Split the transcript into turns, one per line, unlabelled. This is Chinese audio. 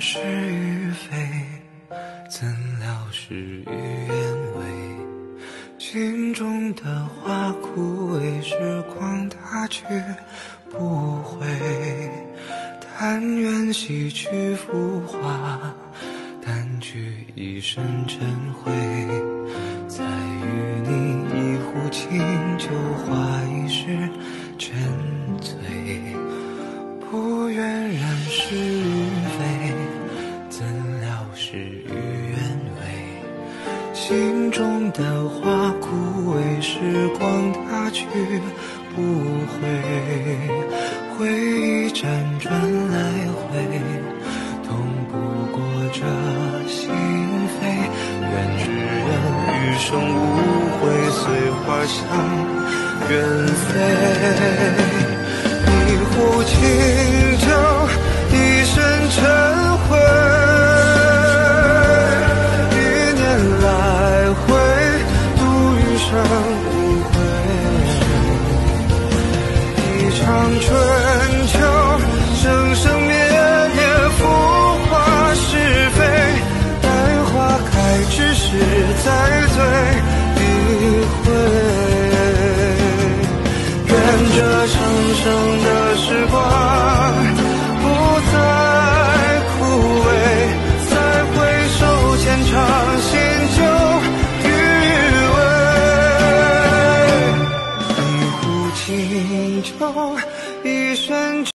是与非，怎料事与愿违。心中的花枯萎，时光它却不回。但愿洗去浮华，淡去一身尘灰。再与你一壶清酒，话一世沉醉。不愿染是，事与愿违。心中的花枯萎，时光它去不回。回忆辗转来回，痛不过这心扉。愿只愿余生无悔，随花香远飞。一壶清常春秋生生灭灭浮华是非待花开之时再醉一回愿这生生的时光风一瞬